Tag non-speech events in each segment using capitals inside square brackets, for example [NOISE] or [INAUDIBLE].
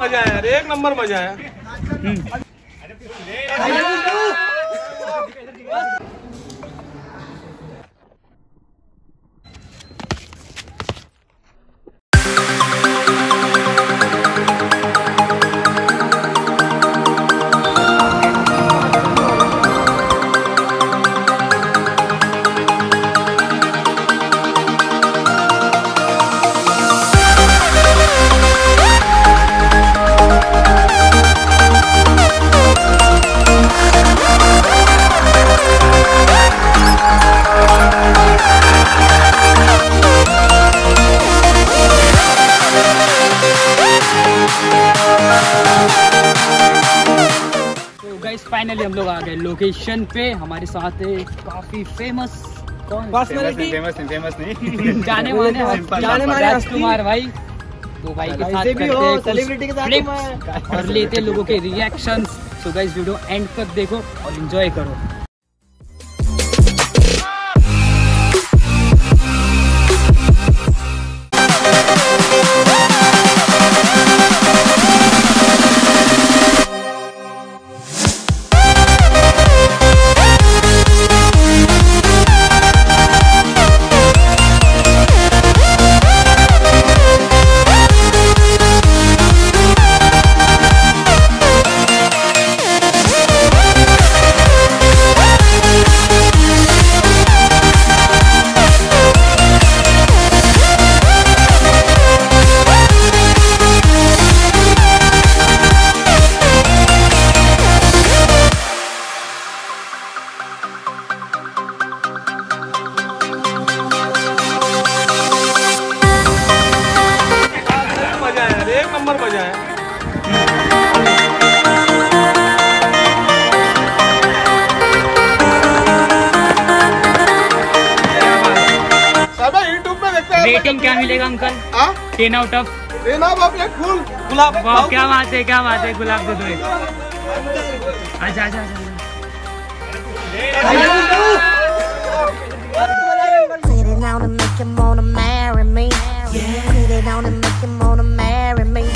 मज़ा आया यार एक नंबर मज़ा आया। फाइनली हम लोग आ गए लोकेशन पे। हमारे साथ है काफ़ी फ़ेमस पर्सनालिटी फ़ेमस नहीं फ़ेमस नहीं [LAUGHS] जाने माने Simple. जाने माने। राजकुमार भाई। तो भाई के साथ भी हो, सेलिब्रिटी के साथ और लेते हैं लोगों के reactions so guys video end तक देखो और एंजॉय करो। नंबर हैं रेटिंग क्या मिलेगा अंकल हाँ? टेन आउट ऑफ़ देना बाप एक फूल गुलाब वाह क्या बात है क्या बात है गुलाब दे दो एक। आजा आजा आजा Put it on and make him wanna marry me. Put it on and make him wanna marry me.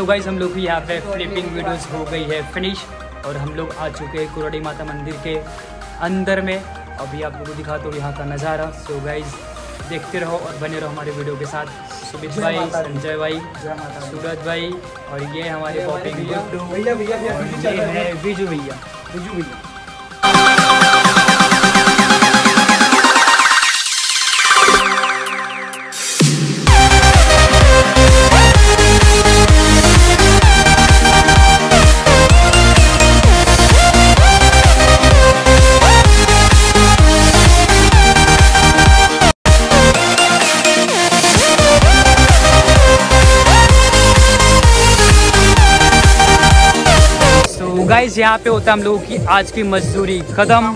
So guys हम लोग की यहाँ पे फ्लिपिंग वीडियोस हो गई है फिनिश और हम लोग आ चुके हैं कुरड़ी माता मंदिर के अंदर में। अभी आप लोगों को दिखा दो यहाँ का नज़ारा। सो गाइज़ देखते रहो और बने रहो हमारे वीडियो के साथ। सुमित भाई संजय भाई सूरज भाई और ये हमारे पॉपिंग भैया भैया भैया विजू भैया। विजू भैया। सो गाइज़ यहाँ पे होता है हम लोगों की आज की मजदूरी खत्म।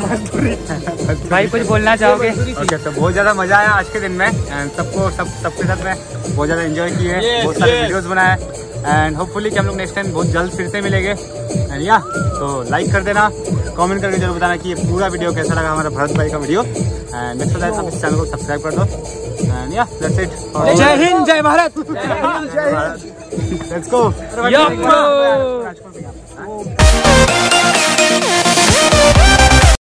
भाई कुछ बोलना चाहोगे? ओके तो बहुत ज़्यादा मज़ा आया आज के दिन में। एंड सबको सब सबके साथ में बहुत ज़्यादा एंजॉय किए Yes, बहुत सारे yes. वीडियोस बनाए। एंड होपफुली कि हम लोग नेक्स्ट टाइम बहुत जल्द फिर से मिलेंगे। एंड या तो लाइक कर देना। कमेंट करके ज़रूर बताना कि ये पूरा वीडियो कैसा लगा हमारा भरत भाई का वीडियो एंड नेक्स्ट टाइम आप इस चैनल को सब्सक्राइब कर दो। एंड या दैट्स इट जय हिंद जय भारत लेट्स गो.